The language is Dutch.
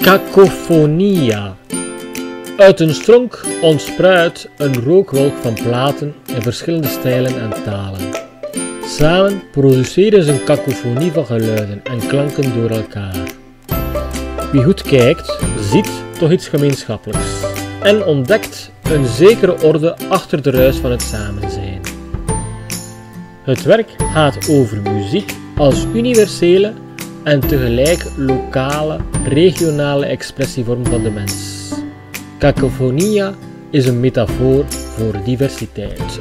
Cacophonia. Uit een stronk ontspruit een rookwolk van platen in verschillende stijlen en talen. Samen produceren ze een cacophonie van geluiden en klanken door elkaar. Wie goed kijkt, ziet toch iets gemeenschappelijks en ontdekt een zekere orde achter de ruis van het samen zijn. Het werk gaat over muziek als universele en tegelijk lokale, regionale expressievorm van de mens. Cacophonia is een metafoor voor diversiteit.